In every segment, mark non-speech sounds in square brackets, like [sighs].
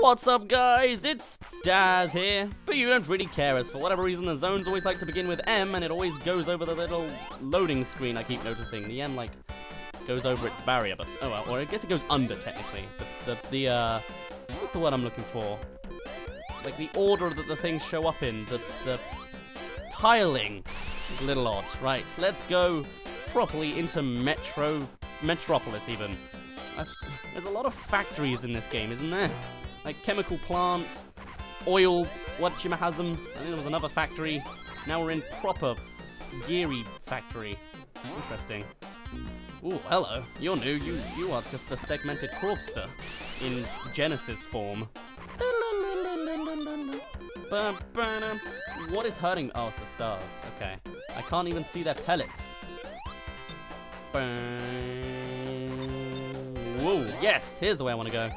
What's up, guys? It's Daz here, but you don't really care as for whatever reason the zones always like to begin with M, and it always goes over the little loading screen I keep noticing. The M, like, goes over its barrier, but, oh well, or I guess it goes under, technically. The, the, the uh, what's the word I'm looking for? Like, the order that the things show up in, the, the tiling. a little odd. Right, let's go properly into Metro, Metropolis, even. I've, there's a lot of factories in this game, isn't there? Chemical plant, oil, whatchamahasm. I think there was another factory. Now we're in proper Geary factory. Interesting. Ooh, hello. You're new. You you are just the segmented corpster in Genesis form. What is hurting? Oh, it's the stars. Okay. I can't even see their pellets. Whoa, yes, here's the way I want to go.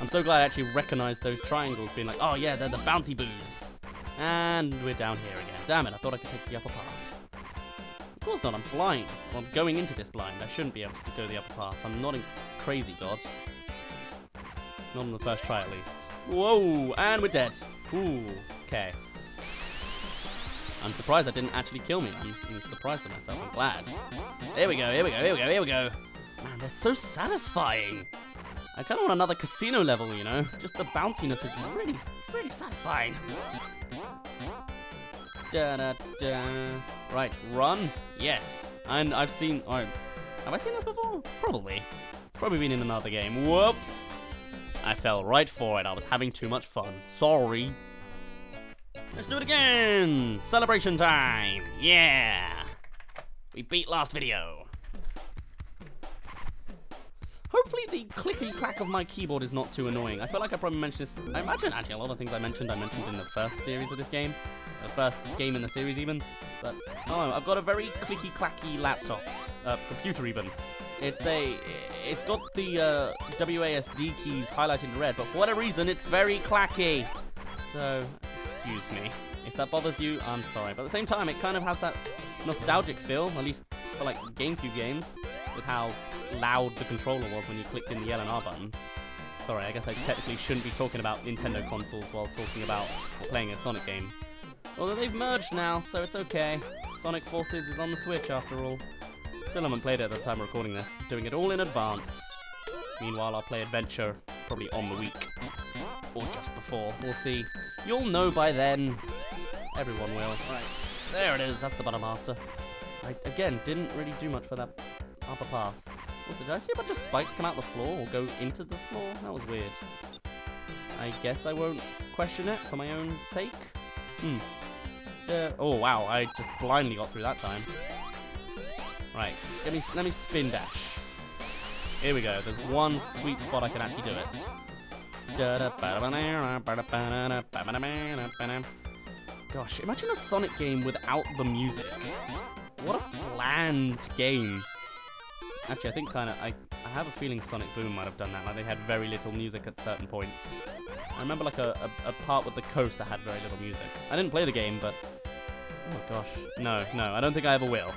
I'm so glad I actually recognized those triangles being like, oh yeah, they're the bounty boos. And we're down here again. Damn it, I thought I could take the upper path. Of course not, I'm blind. Well, I'm going into this blind. I shouldn't be able to go the upper path. I'm not in crazy, God. Not on the first try, at least. Whoa, and we're dead. Ooh, okay. I'm surprised that didn't actually kill me. I'm, I'm surprised at myself. I'm glad. Here we go, here we go, here we go, here we go. Man, they're so satisfying. I kind of want another casino level, you know? Just the bountiness is really, really satisfying. Da da da. Right, run. Yes. And I've seen. Oh, have I seen this before? Probably. It's probably been in another game. Whoops. I fell right for it. I was having too much fun. Sorry. Let's do it again. Celebration time. Yeah. We beat last video. Hopefully the clicky clack of my keyboard is not too annoying. I feel like I probably mentioned this. I imagine actually a lot of things I mentioned I mentioned in the first series of this game, the first game in the series even. But oh, I've got a very clicky clacky laptop, uh, computer even. It's a, it's got the uh, WASD keys highlighted in red, but for whatever reason it's very clacky. So excuse me if that bothers you. I'm sorry, but at the same time it kind of has that nostalgic feel, at least for like GameCube games, with how loud the controller was when you clicked in the L and R buttons. Sorry, I guess I technically shouldn't be talking about Nintendo consoles while talking about playing a Sonic game. Although they've merged now, so it's okay. Sonic Forces is on the Switch after all. Still haven't played it at the time of recording this, doing it all in advance. Meanwhile, I'll play Adventure probably on the week. Or just before, we'll see. You'll know by then. Everyone will. Right, there it is, that's the bottom after. I, again, didn't really do much for that upper path. Also, did I see a bunch of spikes come out the floor or go into the floor? That was weird. I guess I won't question it for my own sake. Hmm. Uh, oh wow, I just blindly got through that time. Right, let me let me spin dash. Here we go. There's one sweet spot I can actually do it. Gosh, imagine a Sonic game without the music. What a bland game. Actually, I think kind of, I, I have a feeling Sonic Boom might have done that. Like, they had very little music at certain points. I remember, like, a, a, a part with the coast that had very little music. I didn't play the game, but... Oh, gosh. No, no, I don't think I ever will.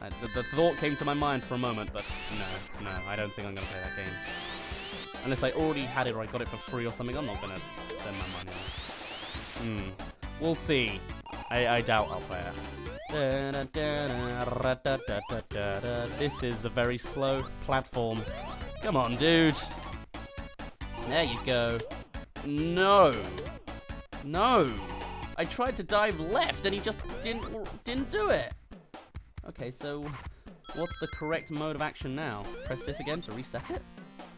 I, the, the, thought came to my mind for a moment, but no, no, I don't think I'm going to play that game. Unless I already had it or I got it for free or something, I'm not going to spend my money on it. Hmm. We'll see. I, I doubt I'll play it. This is a very slow platform. Come on, dude. There you go. No. No. I tried to dive left and he just didn't didn't do it. Okay, so what's the correct mode of action now? Press this again to reset it?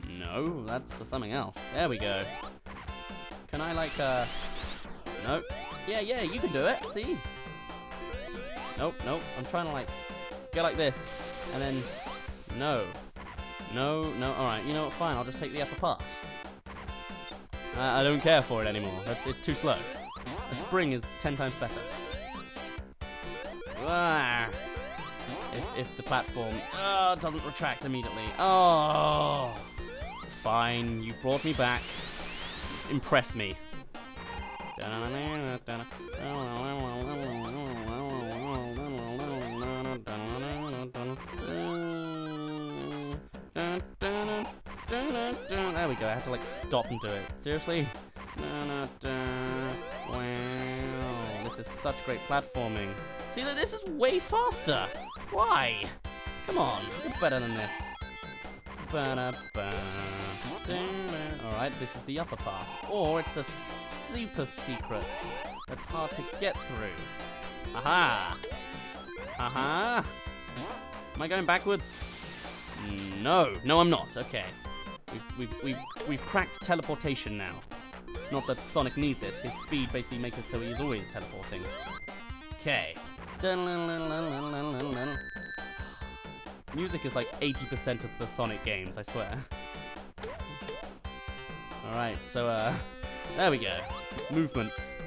No, that's for something else. There we go. Can I like uh Nope. Yeah, yeah, you can do it. See? Nope, nope. I'm trying to like get like this. And then no. No, no. Alright, you know what? Fine, I'll just take the upper path. I, I don't care for it anymore. That's, it's too slow. A spring is ten times better. Ah. If, if the platform oh, doesn't retract immediately. Oh. Fine, you brought me back. Impress me. We go. I have to like stop and do it. Seriously? Wow, this is such great platforming. See, this is way faster. Why? Come on, better than this. Alright, this is the upper path. Or it's a super secret that's hard to get through. Aha! Aha! Am I going backwards? No, no I'm not. Okay. We've, we've, we've, we've cracked teleportation now. Not that Sonic needs it. His speed basically makes it so he's always teleporting. Okay. Music is like 80% of the Sonic games, I swear. Alright, so, uh, there we go. Movements.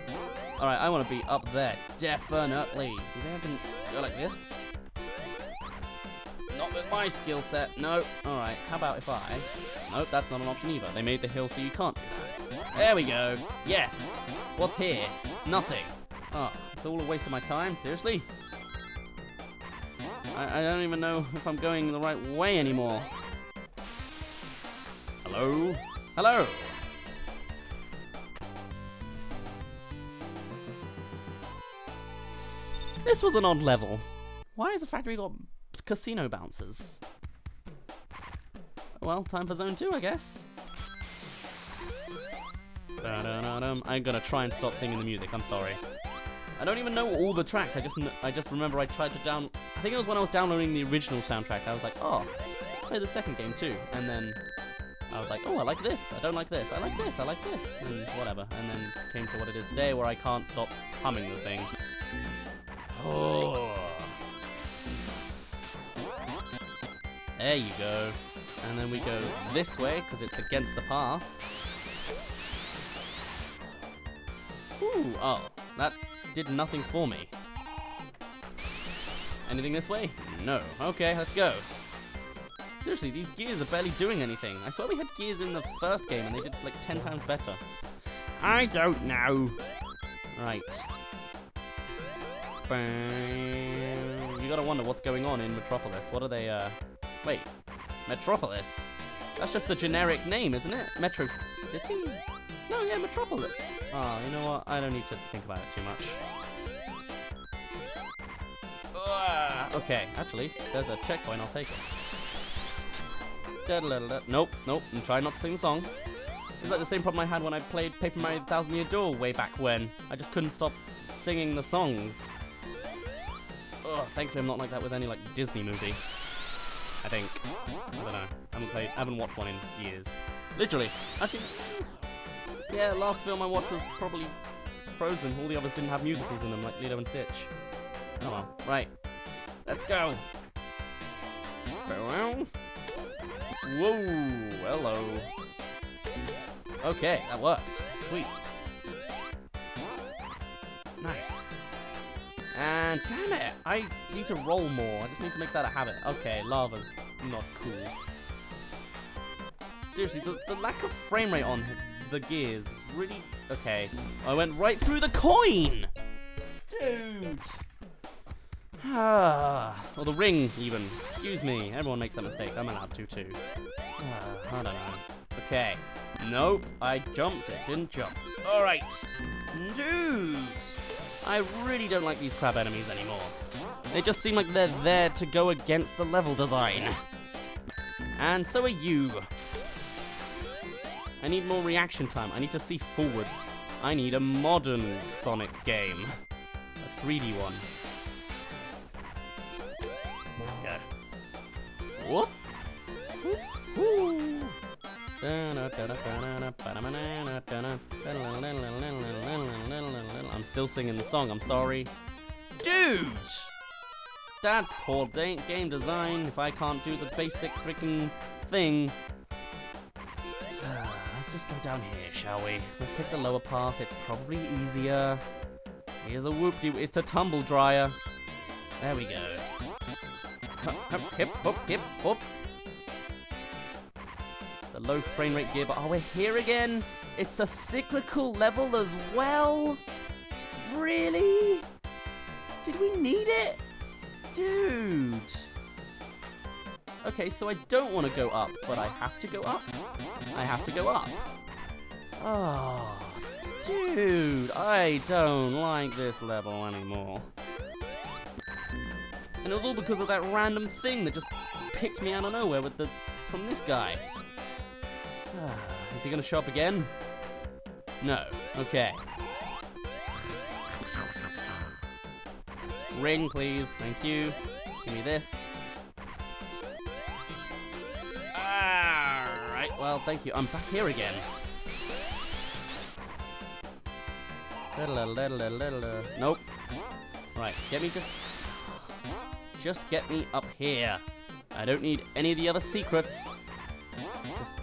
Alright, I want to be up there. Definitely. You think I can go like this? Not with my skill set. No. Alright, how about if I... Nope, that's not an option either. They made the hill so you can't do that. There we go. Yes. What's here? Nothing. Oh, it's all a waste of my time? Seriously? I, I don't even know if I'm going the right way anymore. Hello? Hello? This was an odd level. Why has the factory got casino bouncers? Well, time for zone two, I guess. I'm gonna try and stop singing the music, I'm sorry. I don't even know all the tracks. I just I just remember I tried to down. I think it was when I was downloading the original soundtrack. I was like, oh, let's play the second game too. And then I was like, oh, I like this. I don't like this. I like this. I like this. And whatever. And then came to what it is today, where I can't stop humming the thing. Oh. There you go. And then we go this way because it's against the path. Ooh, oh, that did nothing for me. Anything this way? No. Okay, let's go. Seriously, these gears are barely doing anything. I swear we had gears in the first game and they did like 10 times better. I don't know. Right. You gotta wonder what's going on in Metropolis. What are they, uh... Wait. Metropolis? That's just the generic name, isn't it? Metro City? No, yeah, Metropolis. Oh, you know what? I don't need to think about it too much. okay, actually, there's a checkpoint. I'll take it. Da -da -da nope, nope. I'm trying not to sing the song. It's like the same problem I had when I played Paper Mario Thousand Year Door way back when. I just couldn't stop singing the songs. Ugh, thankfully I'm not like that with any like Disney movie. I think. I don't know. I haven't played, I haven't watched one in years. Literally. Actually, yeah, last film I watched was probably Frozen. All the others didn't have musicals in them, like Lilo and Stitch. Oh well. Right. Let's go. Whoa. Hello. Okay, that worked. Sweet. Nice. And damn it, I need to roll more. I just need to make that a habit. Okay, lava's not cool. Seriously, the, the lack of frame rate on the gears. Really? Okay. I went right through the coin! Dude! Ah, or the ring, even. Excuse me. Everyone makes that mistake. I'm allowed to, too. Ah, I don't know. Okay. Nope, I jumped it. Didn't jump. Alright. Dude! I really don't like these crab enemies anymore. They just seem like they're there to go against the level design. And so are you. I need more reaction time. I need to see forwards. I need a modern Sonic game. A 3D one. Go. Whoop. I'm still singing the song, I'm sorry. Dude! That's poor game design if I can't do the basic freaking thing [sighs] let's just go down here, shall we? Let's take the lower path. It's probably easier. Here's a whoop de It's a tumble dryer. There we go. Hip, hop, hip, hop. The low frame rate gear, but oh, we're here again. It's a cyclical level as well. Really? Did we need it? Dude. Okay, so I don't want to go up, but I have to go up? I have to go up. Oh, dude, I don't like this level anymore. And it was all because of that random thing that just picked me out of nowhere with the from this guy. Ah, is he gonna show up again? No. Okay. Ring, please. Thank you. Give me this. Alright, well, thank you. I'm back here again. Nope. Right, get me just... Just get me up here. I don't need any of the other secrets.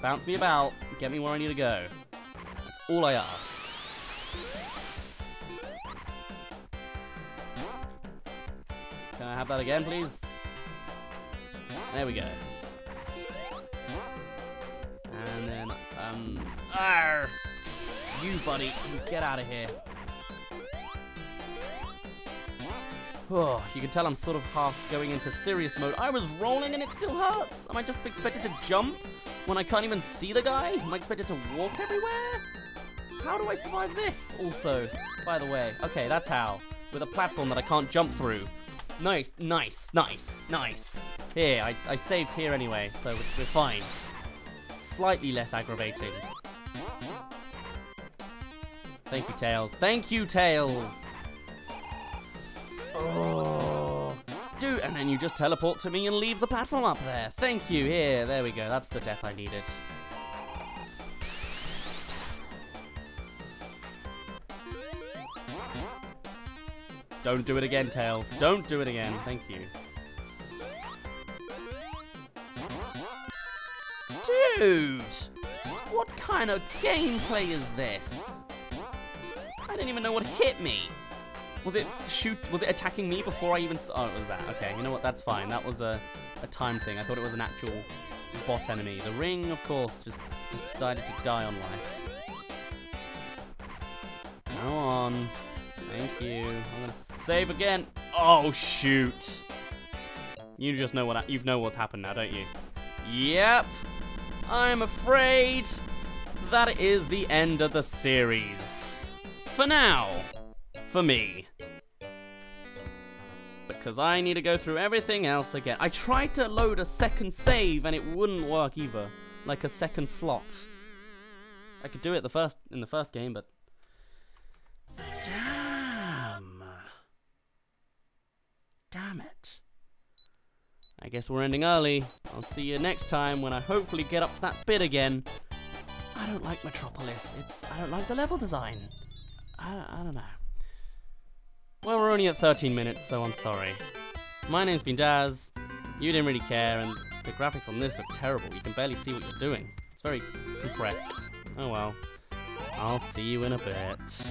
Bounce me about, get me where I need to go. That's all I ask. Can I have that again, please? There we go. And then, um, arr! You, buddy, get out of here. Oh, you can tell I'm sort of half going into serious mode. I was rolling and it still hurts. Am I just expected to jump when I can't even see the guy? Am I expected to walk everywhere? How do I survive this? Also, by the way, okay, that's how. With a platform that I can't jump through. Nice, nice, nice, nice. Here, I, I saved here anyway, so we're, we're fine. Slightly less aggravating. Thank you, Tails. Thank you, Tails! Oh. Dude, and then you just teleport to me and leave the platform up there. Thank you. Here, there we go. That's the death I needed. Don't do it again, Tails. Don't do it again. Thank you. Dude! What kind of gameplay is this? I didn't even know what hit me. Was it shoot? Was it attacking me before I even? Oh, it was that. Okay, you know what? That's fine. That was a, a time thing. I thought it was an actual bot enemy. The ring, of course, just decided to die on life. Go on. Thank you. I'm gonna save again. Oh shoot! You just know what you know what's happened now, don't you? Yep. I'm afraid that is the end of the series. For now. For me because I need to go through everything else again. I tried to load a second save and it wouldn't work either, like a second slot. I could do it the first in the first game, but damn, damn it. I guess we're ending early. I'll see you next time when I hopefully get up to that bit again. I don't like Metropolis. It's I don't like the level design. I, I don't know. Well, we're only at 13 minutes, so I'm sorry. My name's been Daz. You didn't really care, and the graphics on this are terrible. You can barely see what you're doing. It's very compressed. Oh well. I'll see you in a bit.